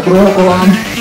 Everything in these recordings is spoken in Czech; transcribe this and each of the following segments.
Roll.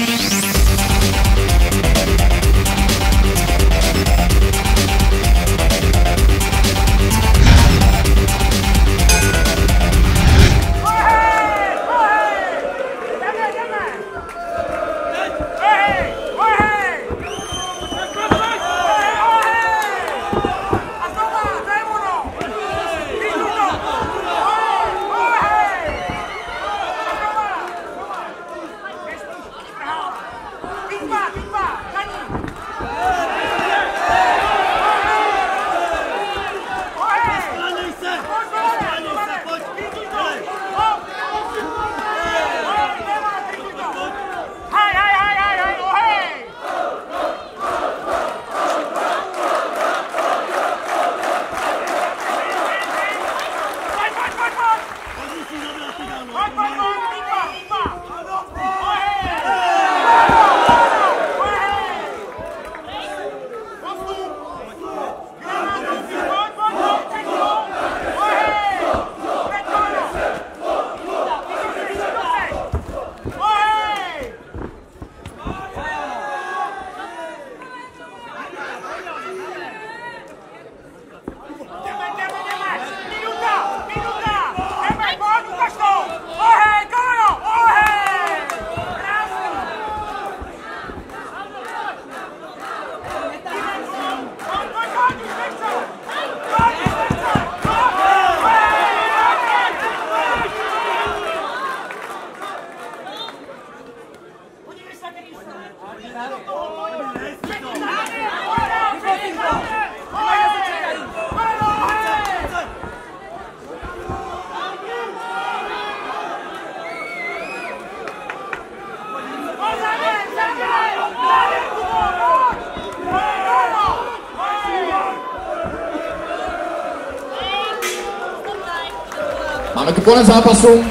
Konec zápasu.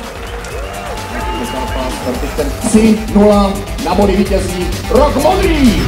Zápas 3-0 na body vítězí Rok Modrý.